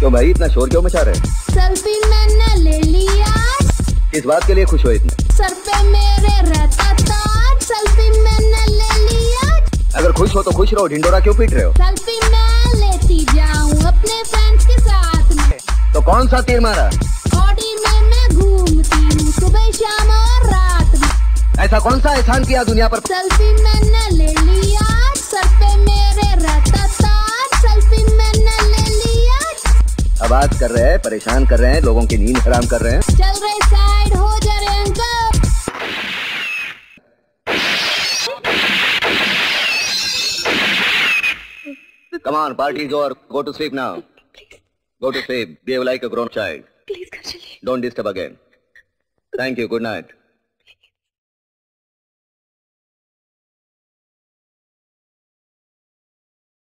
तो भाई? इतना शोर क्यों मचा रहे सेल्फी मैंने ले लिया। इस बात के लिए खुश हो इतने? सर पे मेरे रहता था। सेल्फी मैंने ले लिया। अगर खुश हो तो खुश रहो ढिंडोरा क्यों पीट रहे हो? सेल्फी मैं लेती जाऊँ अपने फ्रेंड्स के साथ में। तो कौन सा तीर मारा? ऑडी में मैं घूमती हूँ सुबह शाम और रात में। ऐसा कौन सा एहसान किया दुनिया पर? सेल्फी मैंने ले आवाज़ कर रहे हैं परेशान कर रहे हैं लोगों की नींद हराम कर रहे हैं चल रहे साइड हो जा रहे uncle Come on, party is over. Go to sleep now. Go to sleep. Behave like a grown child. Please, घर Don't disturb again. Thank you. Good night.